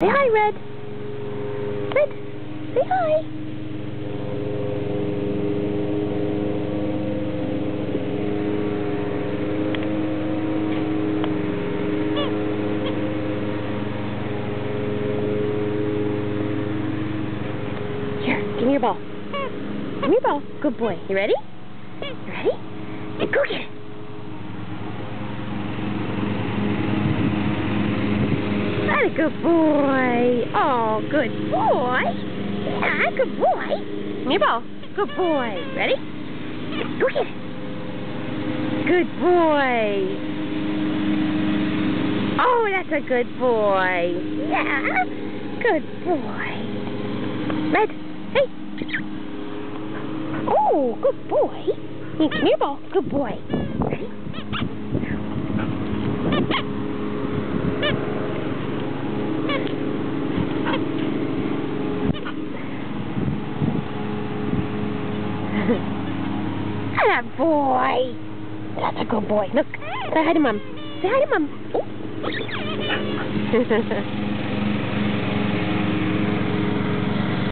Say hi, Red. Red, say hi. Here, give me your ball. Give me your ball. Good boy. You ready? You ready? Go get it. Good boy. Oh, good boy. Yeah, good boy. Ball. Good boy. Ready? Go get it. Good boy. Oh, that's a good boy. Yeah. Good boy. Red, hey. Oh, good boy. Ball. Good boy. Ready? That boy. That's a good boy. Look, say hi to mom. Say hi to mom.